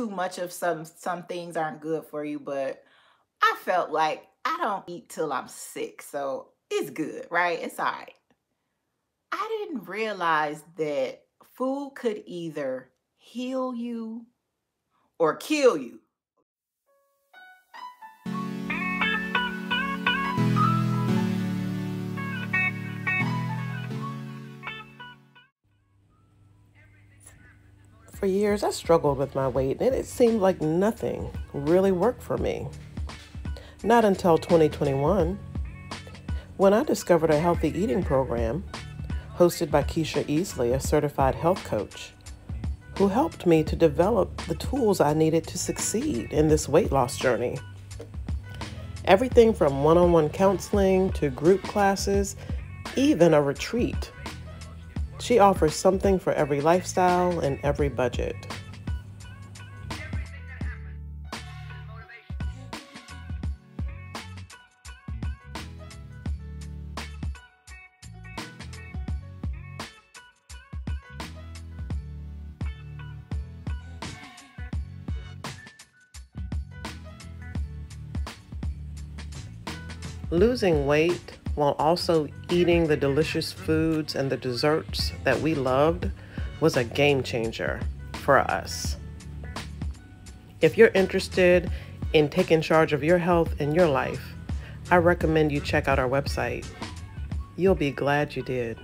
too much of some some things aren't good for you, but I felt like I don't eat till I'm sick, so it's good, right? It's all right. I didn't realize that food could either heal you or kill you. For years, I struggled with my weight, and it seemed like nothing really worked for me. Not until 2021, when I discovered a healthy eating program hosted by Kiesha Easley, a certified health coach, who helped me to develop the tools I needed to succeed in this weight loss journey. Everything from one on one counseling to group classes, even a retreat she offers something for every lifestyle and every budget. Losing weight while also eating the delicious foods and the desserts that we loved was a game changer for us. If you're interested in taking charge of your health and your life, I recommend you check out our website. You'll be glad you did.